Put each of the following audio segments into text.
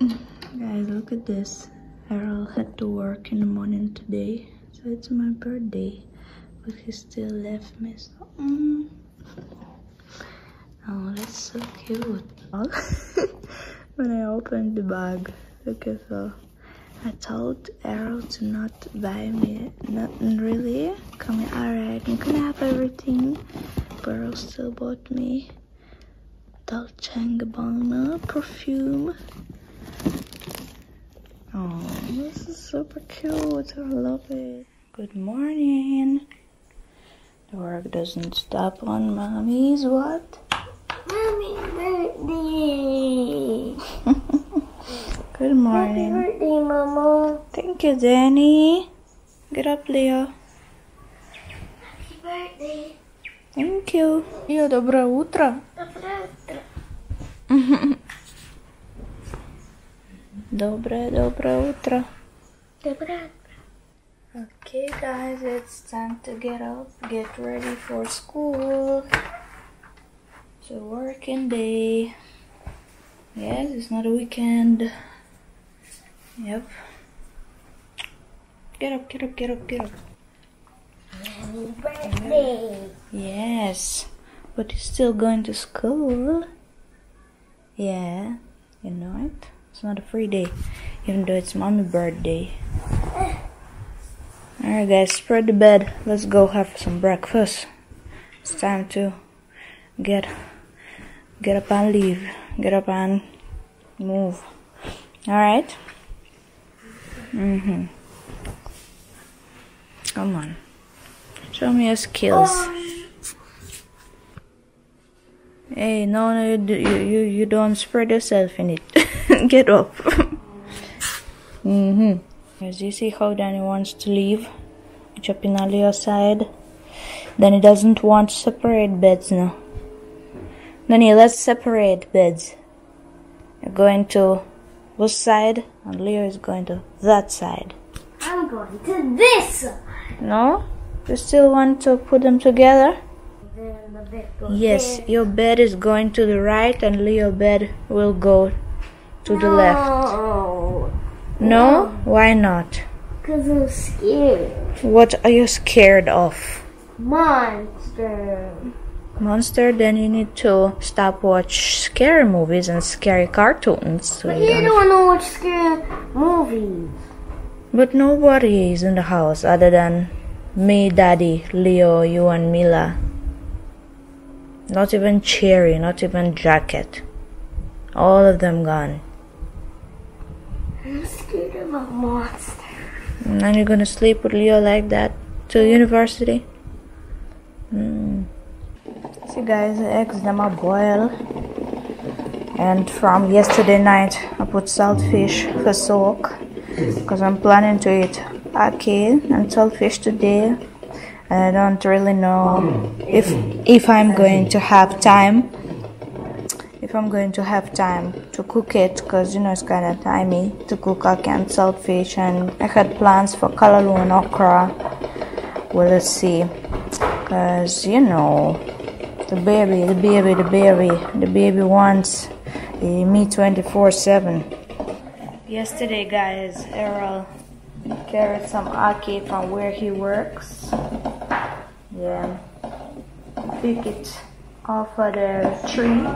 Guys, look at this. Errol had to work in the morning today, so it's my birthday, but he still left me. So, mm. Oh, that's so cute. when I opened the bag, look at. I told Errol to not buy me nothing really. Come alright, I'm gonna have everything. But Errol still bought me Dolce & Gabbana perfume. Oh, this is super cute. I love it. Good morning. The work doesn't stop on mommy's what? Mommy's birthday. Good morning. Happy birthday, Mama. Thank you, Danny. Get up, Leo. Happy birthday. Thank you. Leo, доброе утро. Доброе утро. Доброе, доброе утро. Доброе Okay, guys, it's time to get up, get ready for school. It's a working day. Yes, it's not a weekend. Yep. Get up, get up, get up, get up. Happy birthday. Yes, but you're still going to school. Yeah, you know it. It's not a free day, even though it's mommy birthday. Alright, guys, spread the bed. Let's go have some breakfast. It's time to get get up and leave. Get up and move. Alright? Mm-hmm. Come on. Show me your skills. Hey, no, no, you, you, you don't spread yourself in it. Get up. mm-hmm. As you see how Danny wants to leave, jumping on your side. Then he doesn't want to separate beds now. Danny, let's separate beds. You're going to this side, and Leo is going to that side. I'm going to this side. No? You still want to put them together? The Yes, there. your bed is going to the right and Leo bed will go to the left. No. No? Why not? Because I'm scared. What are you scared of? Monster. Monster, then you need to stop watch scary movies and scary cartoons. So But you don't- don't know which scary movies. But nobody is in the house other than me, Daddy, Leo, you and Mila. Not even Cherry, not even Jacket. All of them gone. I'm scared of a monster. And you're gonna sleep with Leo like that to university? Mm. See guys, eggs are boil. And from yesterday night, I put saltfish for soak. Because I'm planning to eat ackee and saltfish today. And I don't really know if if I'm going to have time. If I'm going to have time to cook it, because you know it's kind of timey to cook ackee and saltfish, and I had plans for kalaloo and okra. Well, let's see, because you know the baby, the baby, the baby, the baby wants eh, me 24/7. Yesterday, guys, Errol carried some ackee from where he works. Yeah, pick it off of the tree,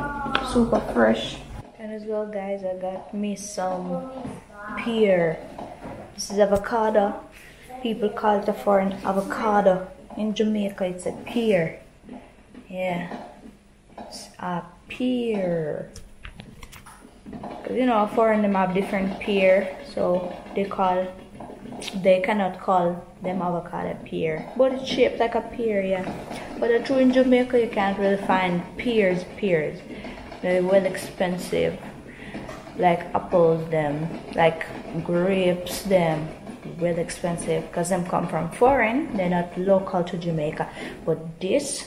super fresh. And as well, guys, I got me some pear. This is avocado. People call it a foreign avocado. In Jamaica, it's a pear. Yeah, it's a pear. 'Cause, you know, foreign them have different pear, so they call they cannot call them avocado pear. But it's shaped like a pear, yeah. But the true in Jamaica you can't really find pears, pears. They're well expensive. Like apples them, like grapes them. Well expensive because them come from foreign, they're not local to Jamaica. But this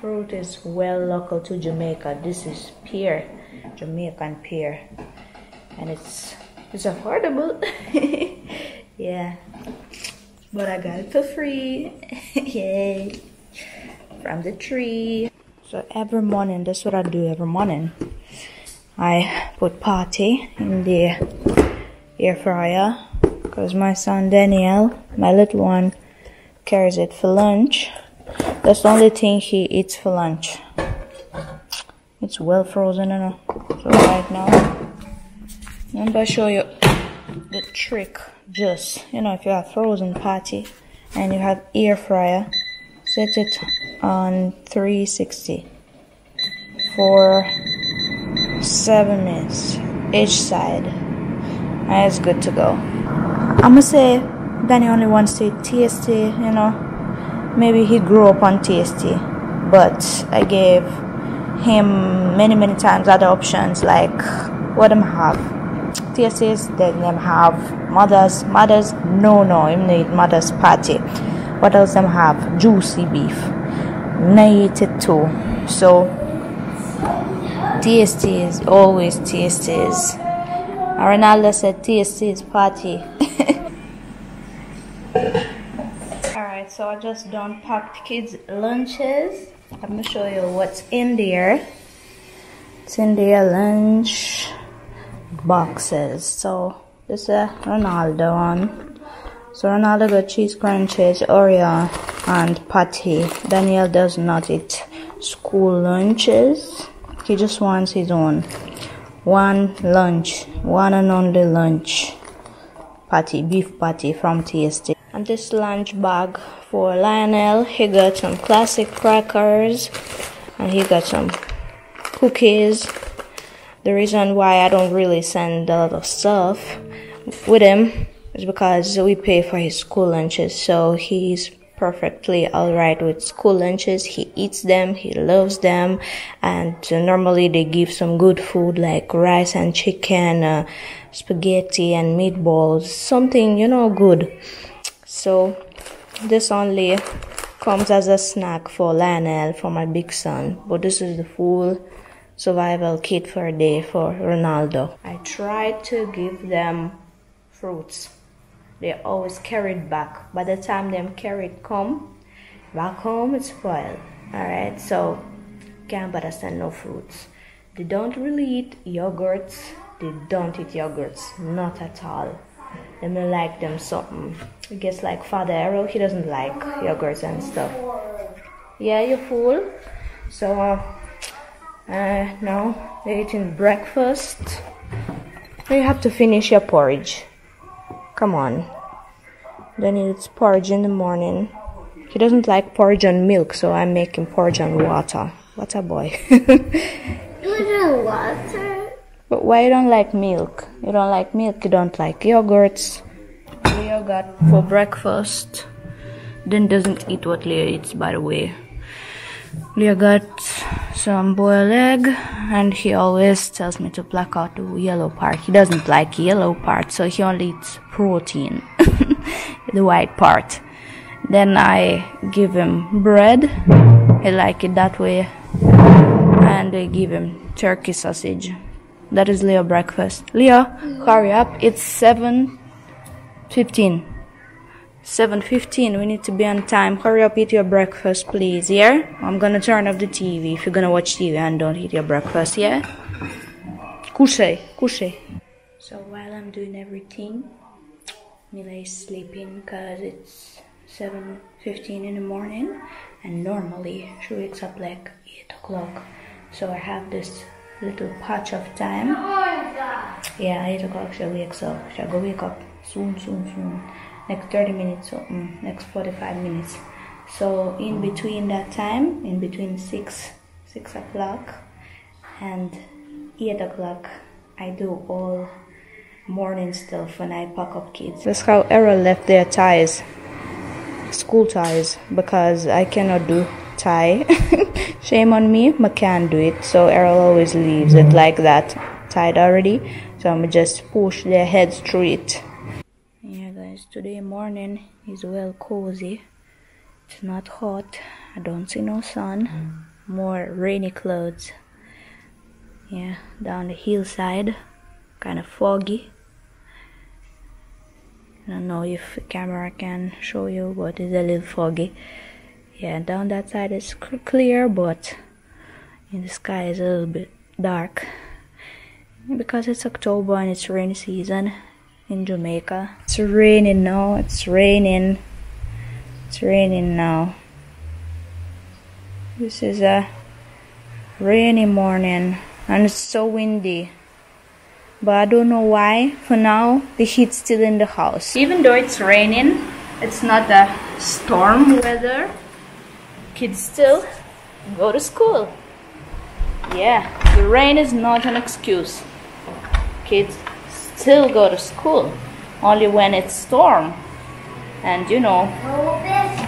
fruit is well local to Jamaica. This is pear, Jamaican pear. And it's it's affordable. yeah. But I got it for free. Yay. From the tree. So every morning, that's what I do every morning. I put patty in the air fryer because my son Daniel, my little one, carries it for lunch. That's the only thing he eats for lunch. It's well frozen, know. So right now, I'm gonna show you the trick. Just you know, if you have frozen patty and you have air fryer, set it on 360 for seven minutes each side, and it's good to go. I'm gonna say Danny only wants to Tastee, you know. Maybe he grew up on Tastee, but I gave him many, many times other options like what them have. Tastees, they them have mothers, mothers, no, no, him need mother's patty. What else them have? Juici beef. I eat it too. So, Tastee is always Tastees. Ronaldo said Tastee is patty. Alright, so I just done packed kids' lunches. I'm gonna show you what's in there. It's in their lunch boxes. So this is a Ronaldo one. So Ronaldo got cheese crunches, Oreo, and patty. Daniel does not eat school lunches. He just wants his own. One lunch, one and only lunch. Patty, beef patty from Tastee. And this lunch bag for Lionel, he got some classic crackers and he got some cookies. The reason why I don't really send a lot of stuff with him is because we pay for his school lunches, so he's perfectly alright with school lunches. He eats them, he loves them, and uh, normally they give some good food like rice and chicken, uh, spaghetti and meatballs, something, you know, good. So this only comes as a snack for Lionel, for my big son, but this is the full survival kit for a day for Ronaldo. I try to give them fruits. They always carried back. By the time them carried come back home, it's spoiled. Alright, so can't send no fruits. They don't really eat yogurts. They don't eat yogurts, not at all. They may like them something. I guess like Father Errol, he doesn't like yogurts and stuff. Yeah, you fool. So uh, uh, now they're eating breakfast. You have to finish your porridge. Come on. Then it's porridge in the morning. He doesn't like porridge on milk, so I'm making porridge on water. What a boy. Little water. but why you don't like milk? You don't like milk, you don't like yogurts. Leo got for breakfast. Then doesn't eat what Leo eats, by the way. Leo got some boiled egg, and he always tells me to pluck out the yellow part. He doesn't like yellow part, so he only eats protein, the white part. Then I give him bread. He like it that way, and I give him turkey sausage. That is Leo breakfast. Leo, hurry up! It's seven fifteen. 7.15 we need to be on time. Hurry up eat your breakfast please yeah? I'm gonna turn off the tv if you're gonna watch tv and don't eat your breakfast yeah? Kushey kushey so while i'm doing everything mila is sleeping because it's 7.15 in the morning and normally she wakes up like 8 o'clock. So i have this little patch of time. Yeah 8 o'clock she wakes up. She'll go wake up soon soon soon next 30 minutes or mm, next 45 minutes. So in between that time in between 6 6 o'clock and 8 o'clock i do all morning stuff when i pack up kids. That's how errol left their ties school ties because i cannot do tie. Shame on me i can't do it. So errol always leaves it like that tied already. So i'm just push their heads through it today morning is well cozy. It's not hot i don't see no sun more rainy clouds yeah down the hillside kind of foggy. I don't know if the camera can show you but it's a little foggy. Yeah down that side is clear but in the sky is a little bit dark. Because it's October and it's rainy season in Jamaica. It's raining now. It's raining. It's raining now. This is a rainy morning and it's so windy. But I don't know why. For now, the heat's still in the house. Even though it's raining, it's not a storm weather. Kids still go to school. Yeah, the rain is not an excuse. Kids still go to school. Only when it's storm. And you know,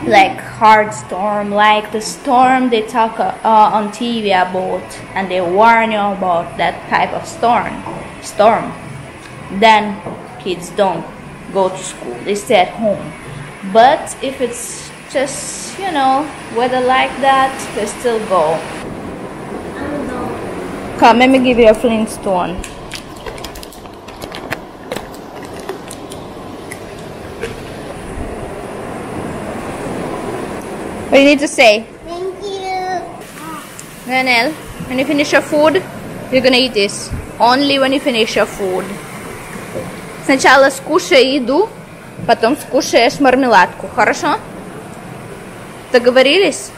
like hard storm, like the storm they talk uh, on TV about, and they warn you about that type of storm. Storm. Then kids don't go to school; they stay at home. But if it's just you know weather like that, they still go. Come, let me give you a Flintstone. What do you need to say? Thank you. Ranel, when you finish your food, you're gonna eat this. Only when you finish your food. Сначала скушай еду, потом скушаешь мармеладку, хорошо? Договорились?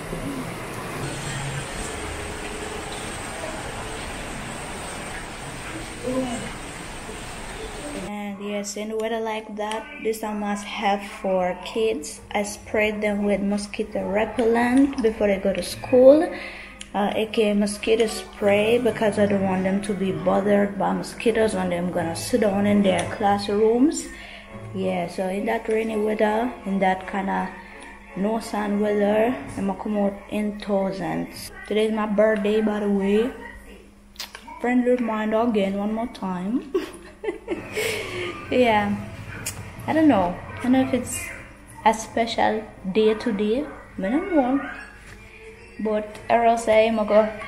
In weather like that, this I must have for kids. I sprayed them with mosquito repellent before they go to school, uh, aka mosquito spray, because I don't want them to be bothered by mosquitoes when they're gonna sit down in their classrooms. Yeah, so in that rainy weather, in that kind of no sun weather, I'm gonna come out in thousands. Today's my birthday, by the way. Friendly reminder again, one more time. yeah. I don't know. I don't know if it's a special day today. But i don't know. But errol say i'm gonna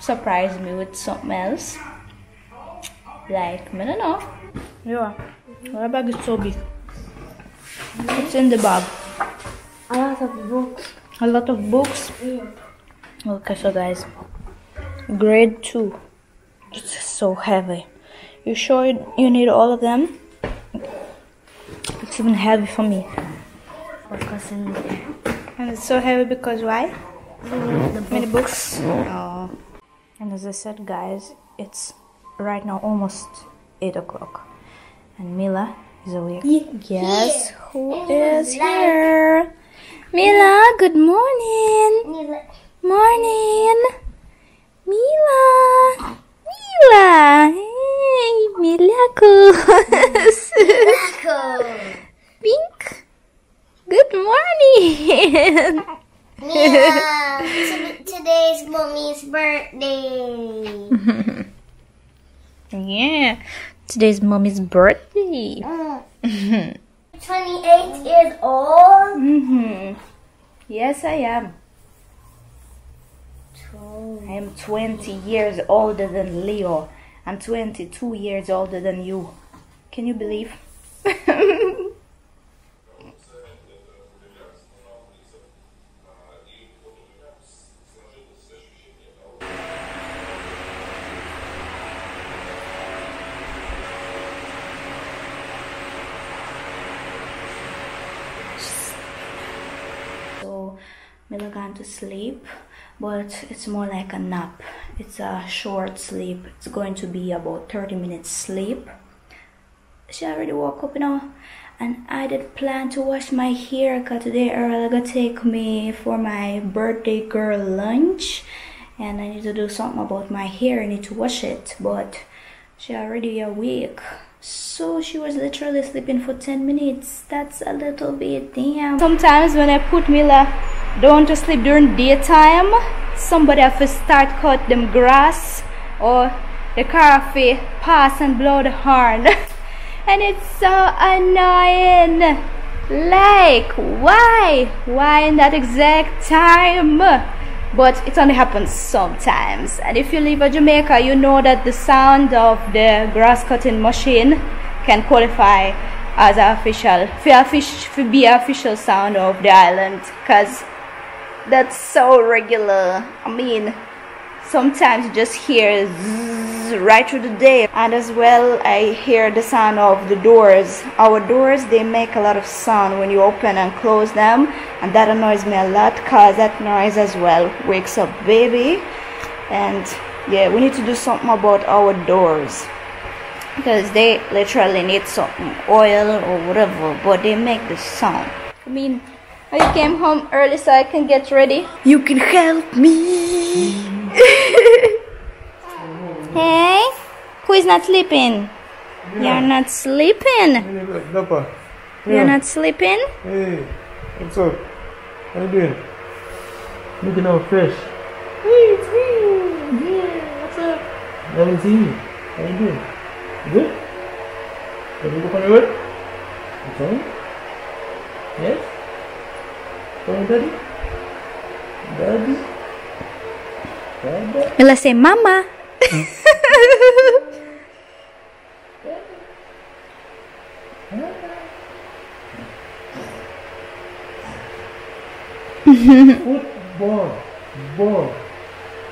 surprise me with something else. Like i don't know. Yeah. My bag is so big. What's in the bag. A lot of books. a lot of books? Okay so guys grade 2 it's so heavy you sure you you need all of them? It's even heavy for me. What's in there? and it's so heavy because why? The many books. Oh. And as i said guys it's right now almost 8 o'clock. And mila is awake. Yes. Who is here? Mila good morning. Morning, Mila. Mila, hey, Milacos. Pink. Good morning. Yeah. Today's mommy's birthday. yeah, today's mommy's birthday. Mm. 28 years old. Mm-hmm. Yes, I am. Oh. I am 20 years older than Leo. I'm 22 years older than you. Can you believe? so Mila gone to sleep, but it's more like a nap. It's a short sleep. It's going to be about 30 minutes sleep. She already woke up, you know, and I did plan to wash my hair because today Earl gonna take me for my birthday girl lunch, and I need to do something about my hair. I need to wash it, but she already awake. So she was literally sleeping for 10 minutes. That's a little bit damn. Sometimes when I put Mila down to sleep during daytime, somebody have to start cut them grass or the car pass and blow the horn. and it's so annoying. Like, why? Why in that exact time? but it only happens sometimes. And if you live in Jamaica, you know that the sound of the grass cutting machine can qualify as official, for, for be official sound of the island, because that's so regular. I mean, sometimes you just hear zzz right through the day. And as well I hear the sound of the doors. Our doors they make a lot of sound when you open and close them. And that annoys me a lot cause that noise as well wakes up baby. And yeah we need to do something about our doors because they literally need something oil or whatever but they make the sound. I mean I came home early so I can get ready. You can help me. hey, who is not sleeping? You're not sleeping. Dapper. You're not sleeping. Hey, what's up? How you doing? Looking all fresh. Hey, it's me. Yeah, what's up? I haven't seen you. How you doing? You good? Have you go on the road? You fine? Yes? Daddy? Daddy? Daddy? Mila say, Mama. Football. Ball.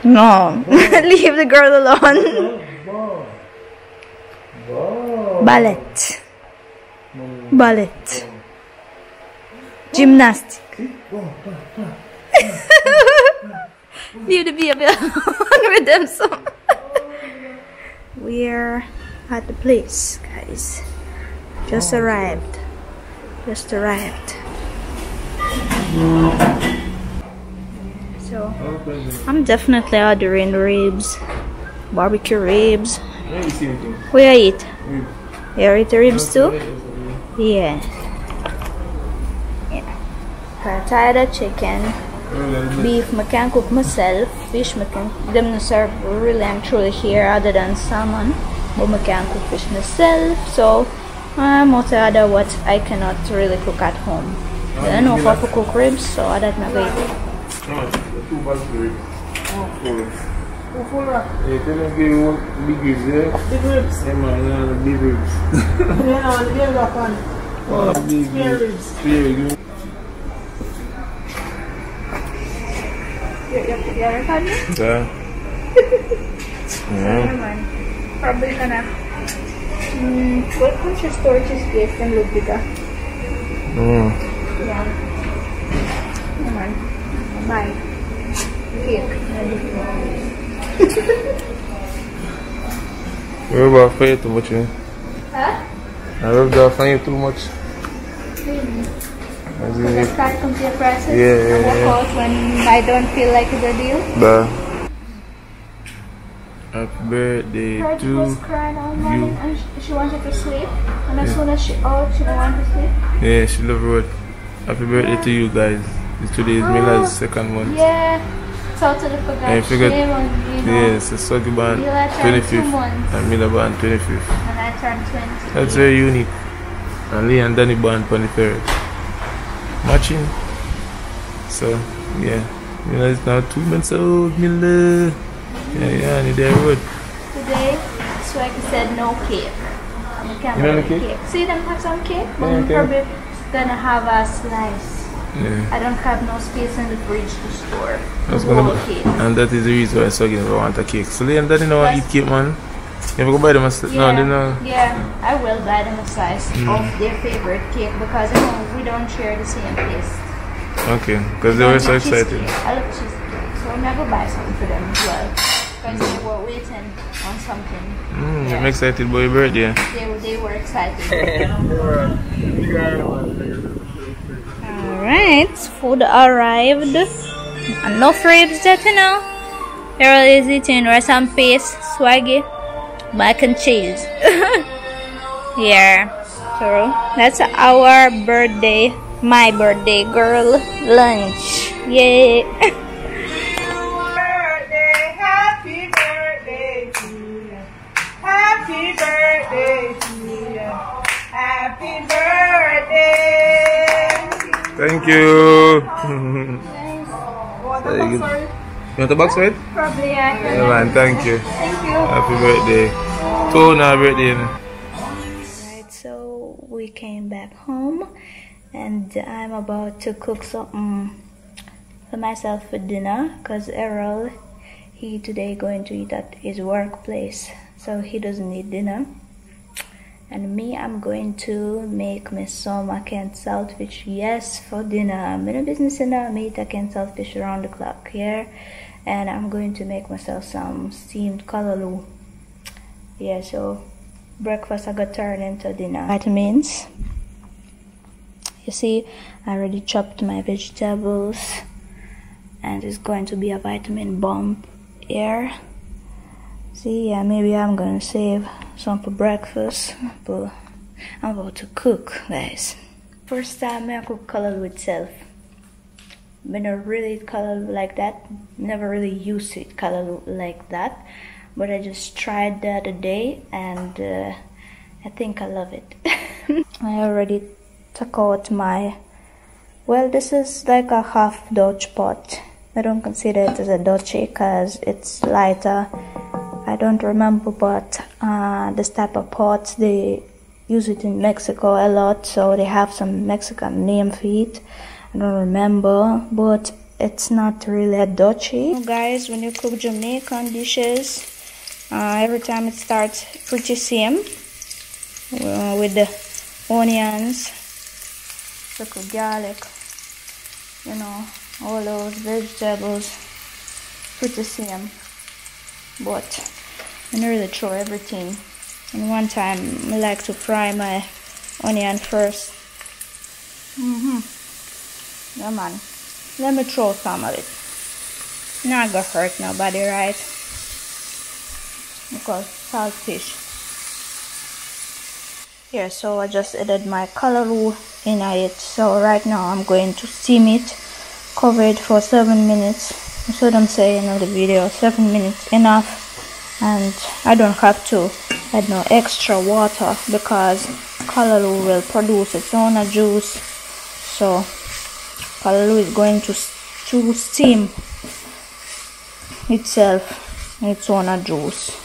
No, leave the girl alone. Ball. Ball. Ballet. Ballet. Gymnastics. Ball. Ball. Leave the baby alone with them. So we're at the place, guys. Just arrived. Just arrived. So I'm definitely ordering ribs, barbecue ribs. Let me see anything. Where you eat? You eat the ribs too? Yeah. Yeah. Patada chicken. Beef I can cook myself. Fish I can them no serve really and truly here other than salmon. But I can cook fish myself. So I'm out other what I cannot really cook at home. I don't know if I could cook ribs, so I don't know. No, the two ribs. Oh, full. Yeah, tell them give you big ribs, yeah? Big ribs. Yeah, man, yeah, the big ribs. You know, the game back on. Oh, big ribs. Spare ribs. You, you record me? Yeah. yeah. naman. Probably ka na. Mm, what country store cheesecake in Ludwika? Mm. Yeah. Naman. Bye. Cake. We rub off on you too much, eh? Huh? I rubbed off on you too much. As in, Just can't compare prices. Yeah, yeah, I walk yeah. out when I don't feel like it's a deal. Bah. Happy birthday Her to was crying all morning and she, she wanted to sleep. And as soon as she out, she don't want to sleep. Yeah, she love road. Happy birthday to you guys. This today is Mila's oh, second month. Yeah. Totally forgot. I forgot- Shame on, you know. Yes, it's Soggy Band Mila turned 25th months. and Mila Band 25th. And I turned 20. That's very unique. And Lee and Danny Band 23rd. Matching. So, yeah. you know it's now two months old. Mila. Yeah, yeah, and they're road. Today, Swag said no cake. You know have the cake? See them have some cake? Yeah, I'm okay. probably gonna have a slice. Yeah. I don't have no space in the fridge to store I was gonna cake. and that is the reason why I saw I want a cake. So Danny don't want to eat cake, man. You ever go buy them a slice? No, they know. yeah, I will buy them a slice Mm. of their favorite cake because you know we don't share the same taste. Okay, because they were so Cheesecake. excited. I love cheesecake, so I'm gonna go buy something for them as well. Because they were waiting on something. Mm, I'm excited about your birthday. They were, they were excited. Alright, food arrived. Enough ribs that you know. Errol is eating rice and paste, swaggy, mac and cheese. yeah, so that's our birthday, my birthday girl lunch. Yay! birthday, happy birthday to you. Happy birthday to you. Happy birthday. Thank you. What Very the good. sorry? You want the box, right? Probably I can. Yeah, man, thank you. Thank you. Happy birthday. To now birthday. you know. Right, so we came back home and I'm about to cook something for myself for dinner because Errol he today going to eat at his workplace, so he doesn't need dinner. And me, I'm going to make me some Akan saltfish. Yes, for dinner. I'm in a business and I eat Akan saltfish around the clock here. And I'm going to make myself some steamed kalaloo. Yeah, so breakfast I got turned into dinner. Vitamins. You see, I already chopped my vegetables and it's going to be a vitamin bomb here. See, yeah, maybe I'm gonna save some for breakfast, but I'm about to cook, guys. First time I cook kalaloo itself. Been a really color like that. Never really used it kalaloo like that, but I just tried the other day and uh, I think I love it. I already took out my well this is like a half Dutch pot I don't consider it as a Dutch because it's lighter I don't remember but uh, this type of pot they use it in Mexico a lot so they have some Mexican name for it I don't remember but it's not really a Dutchy guys when you cook Jamaican dishes uh, every time it starts pretty same uh, with the onions little garlic, you know, all those vegetables, the same. But I really throw everything. And one time I like to fry my onion first. Mm-hmm. Yeah on. Let me throw some of it. Not gonna hurt nobody, right? Because salt fish. Yeah, so I just added my kalaloo in it. So right now I'm going to steam it, cover it for 7 minutes. That's what I'm saying in the video, 7 minutes enough. And I don't have to add no extra water because kalaloo will produce its own juice. So kalaloo is going to, to steam itself its own juice.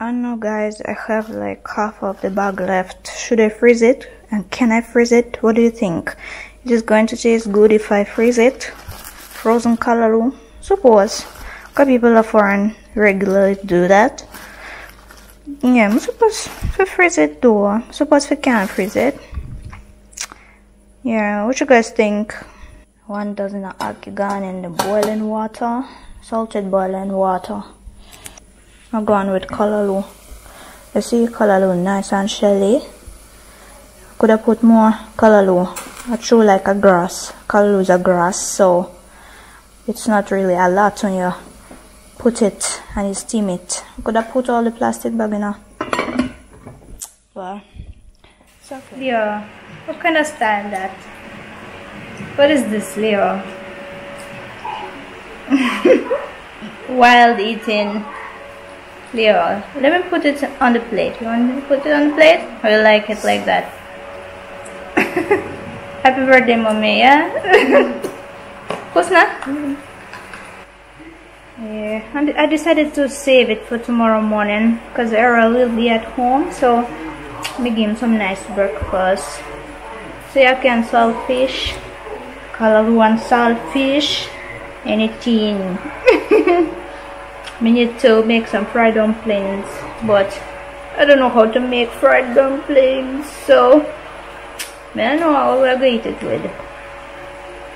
I know guys, I have like half of the bag left. Should I freeze it? And can I freeze it? What do you think? It is going to taste good if I freeze it. Frozen kalaloo. Suppose. Because people are foreign regularly do that. Yeah, I'm freeze it though. I'm supposed we can freeze it. Yeah, what you guys think? One dozen of ackee in the boiling water. Salted boiling water. I'm going with kalaloo. You see kalaloo nice and shelly. Could have put more kalaloo. I threw like a grass. Is a grass, so it's not really a lot when you put it and you steam it. Could have put all the plastic bag in a well. So Leo, kind of style that? What is this, Leo? Wild eating. Leo, let me put it on the plate. You want me to put it on the plate? Or you like it like that? Happy birthday, mommy, yeah? Not? Yeah, I decided to save it for tomorrow morning because Errol will be at home, so me give him some nice breakfast. So I can salt fish, color one salt fish, anything. We need to make some fried dumplings, but I don't know how to make fried dumplings, so I don't know how we're going to eat it with.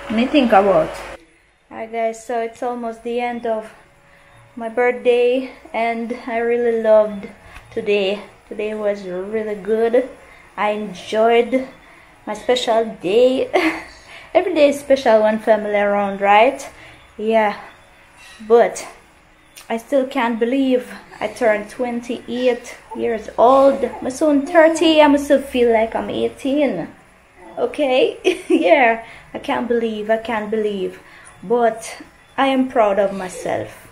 Let me think about. Alright guys, so it's almost the end of my birthday and I really loved today. Today was really good. I enjoyed my special day. Every day is special when family around, right? Yeah, but I still can't believe I turned 28 years old. I'm soon 30, I'm still feel like I'm 18. Okay? yeah, I can't believe, I can't believe. But I am proud of myself.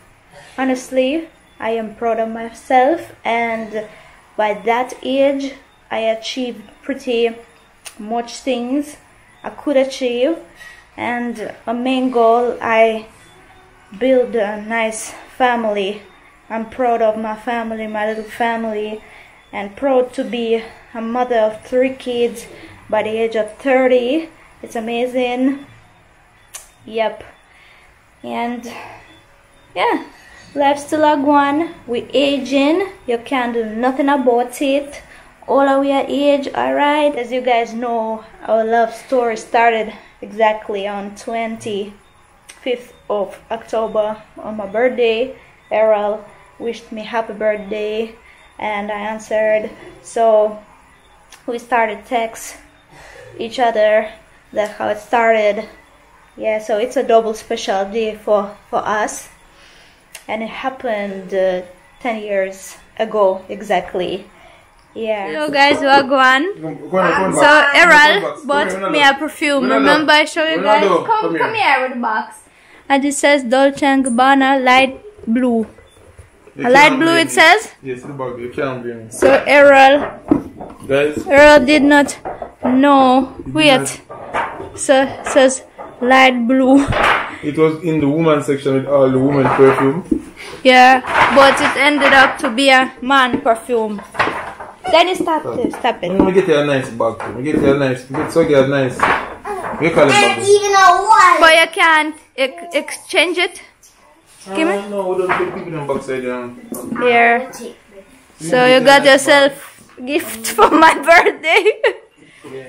Honestly, I am proud of myself and by that age, I achieved pretty much things I could achieve and a main goal I build a nice family. I'm proud of my family, my little family, and proud to be a mother of three kids by the age of 30. It's amazing. Yep. And yeah, life still a one. We aging. You can't do nothing about it. All our we are age, alright. As you guys know, our love story started exactly on 25th of October on my birthday. Errol wished me happy birthday and I answered. So we started text each other. That's how it started. Yeah, so it's a double special day for for us, and it happened uh, ten years ago exactly. Yeah. Hello guys, we are going. Go on, go on So back. Errol Go on back. bought me a perfume. Remember I showed you guys? Come, come come here. here with the box. And it says Dolce and Gabbana light blue. You A light blue blame it says. Yes, the bag. You can't blame me. So Errol Guys, Earl did not know. Wait. So says light blue. it was in the woman section with all the woman perfume. Yeah, but it ended up to be a man perfume. Then it stop it. Stop I'm it. gonna get you a nice bag. too. Me get you a nice. Get so get a nice. We call it And bag. even a one. But you can't ex- exchange it give me- Uh, no, we don't put people in box side down. here. So you got yourself gift for my birthday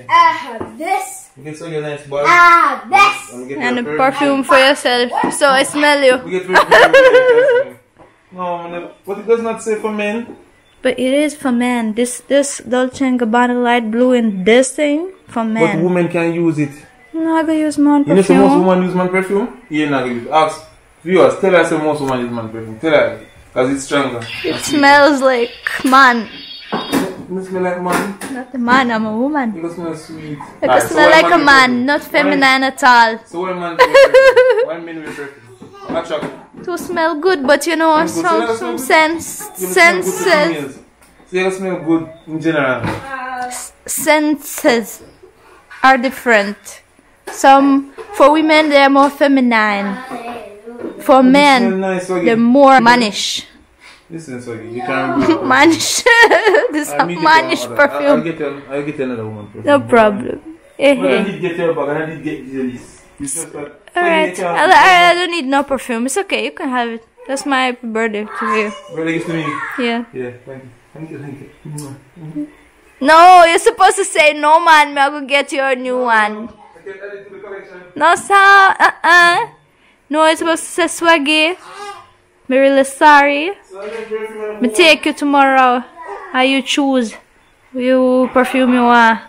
I have this. We get so get a nice bag. Ah, this. And, and a you perfume for yourself. So I smell you. We no, man, but it does not say for men. But it is for men. This this Dolce and Gabbana light blue and this thing for men. But women can use it. No, I go use man perfume. You know, so most women use man perfume. Yeah, not use. Ask viewers. Tell us, say most women use man perfume. Tell her, cause it's stronger. It smells like man. It smell like man. Not a man, I'm a woman. It smell sweet. Could so smell like a man, not Why- feminine at all. So why man? Why men wear perfume? Attract. To smell good, but you know, Smell good. some, So some sense, good to senses, females. So you smell good in general. senses are different. Some, for women, they're more feminine. For men, nice, Swaggy. they're more mannish. Listen, Swaggy, you can read. Mannish. this is I'll a you mannish for another- I'll, I'll perfume. get you, I'll get another woman perfume. No problem. Eh, But I eh. did get your bag and I did get you this. It's just that. Alright, I, I, I don't need no perfume. It's okay, you can have it. That's my birthday to you. Birthday to me. Yeah. Yeah, thank you. Thank you, thank you. No, you're supposed to say no man, me I go get you a new one. I can add it to the collection. No sir, uh-uh. No, you're supposed to say swaggy. Really sorry. Me take you tomorrow. How you choose? You perfume you want.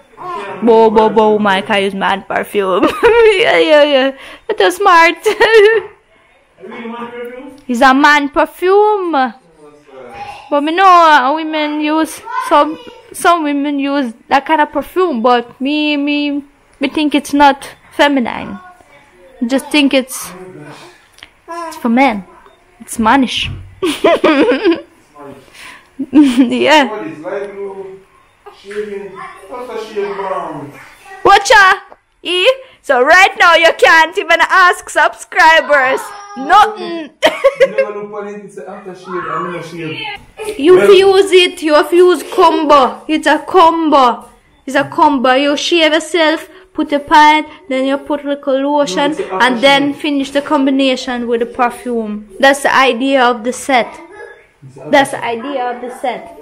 Bo bo bo Mike, I use man perfume. yeah, yeah, yeah. That's smart. I really want a man perfume. But me know uh, women use some some women use that kind of perfume, but me me me think it's not feminine. Just think it's it's for men. It's mannish. yeah. Watcha! E? So right now you can't even ask subscribers. Nothing. You never look on it, it's an aftershave. I mean a shave. You fuse it. You to combo. It's a combo. It's a combo. You shave yourself, put a pad, then you put like a lotion, a and then finish the combination with the perfume. That's the idea of the set. That's the idea of the set.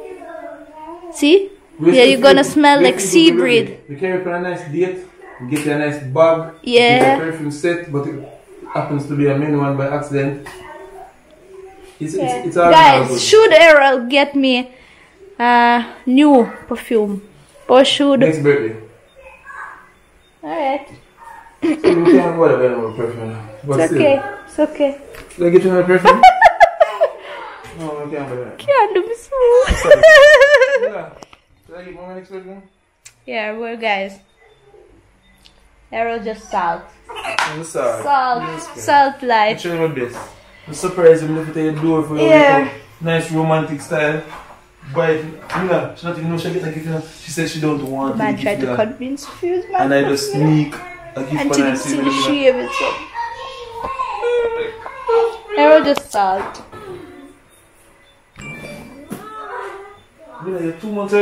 See? Yeah, you're gonna smell like sea breed. We carry for a nice date. We get a nice bag. Yeah. Get a perfume set, but it happens to be a main one by accident. It's, it's, it's all Guys, should Errol get me a new perfume? Or should. Next birthday. Alright. So we can't go to no perfume. But It's still. okay. It's okay. Should I get you my perfume? no, we can't do that. Can't do me so. Yeah. I get next perfume? Yeah, well, guys. Errol just salt. I'm sorry. Salt. Salt I'm life. trying my best. I'm surprised I'm looking at the door for you. Yeah. Nice romantic style. But you know, she not even know she get a gift. You know. She said she don't want Man tried to you convince man. And I just sneak a gift her. you see see when the you know. shave it. Errol just salt. You know, you're two months